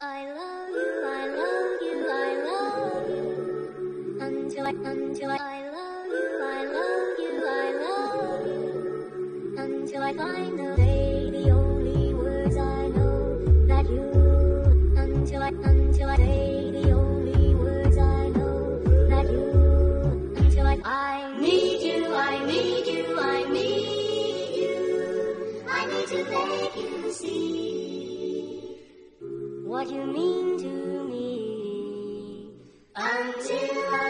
I love you, I love you, I love you. Until I, until I, I love you, I love you, I love you. Until I finally say the only words I know that you. Until I, until I say the only words I know that you. Until I, I need you, I need you, I need you. I need to make you see what you mean to me. Until I